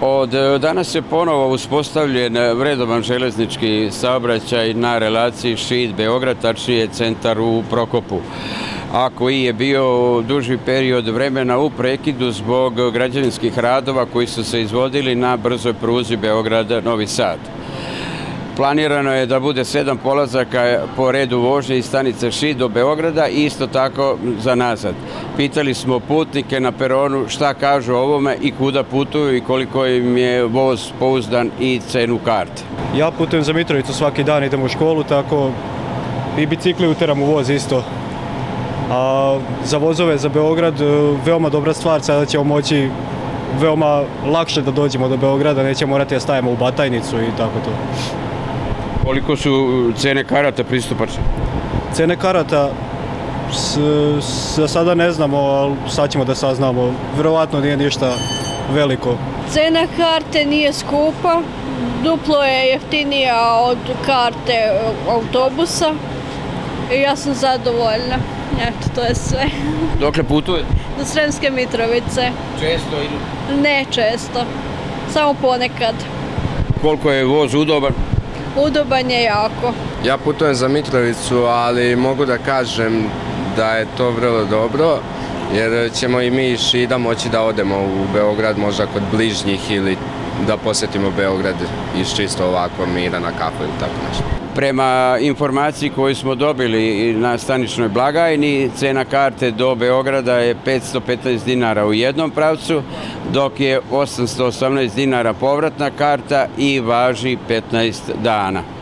Od e, danas je ponovo uspostavljen vredovan železnički saobraćaj na relaciji Šid-Beograd, tačnije centar u Prokopu a koji je bio duži period vremena u prekidu zbog građevinskih radova koji su se izvodili na brzoj pruzi Beograd-Novi Sad. Planirano je da bude sedam polazaka po redu vožnje iz stanice Ši do Beograda i isto tako za nazad. Pitali smo putnike na peronu šta kažu ovome i kuda putuju i koliko im je voz pouzdan i cenu karte. Ja putujem za Mitrovicu svaki dan, idem u školu, tako i bicikli uteram u voz isto. A za vozove za Beograd e, veoma dobra stvar, sada ćemo moći veoma lakše da dođemo do Beograda, nećemo morati da stavimo u Batajnicu i tako to. Koliko su cene karata pristupačne? Cene karata za sada ne znamo, ali sad ćemo da saznamo. Vjerovatno nije ništa veliko. Cena karte nije skupa, duplo je jeftinija od karte autobusa i ja sam zadovoljna. Eto, to je sve. Dokle putuje? Do Sremske Mitrovice. Često ili? Ne često, samo ponekad. Koliko je voz udoban? Udoban je jako. Ja putujem za Mitrovicu, ali mogu da kažem da je to vrlo dobro, jer ćemo i mi iz Šida moći da odemo u Beograd možda kod bližnjih ili da posjetimo Beograd iz čisto ovako mira na kafu ili tako nešto. Prema informaciji koju smo dobili na staničnoj blagajni, cena karte do Beograda je 515 dinara u jednom pravcu, dok je 818 dinara povratna karta i važi 15 dana.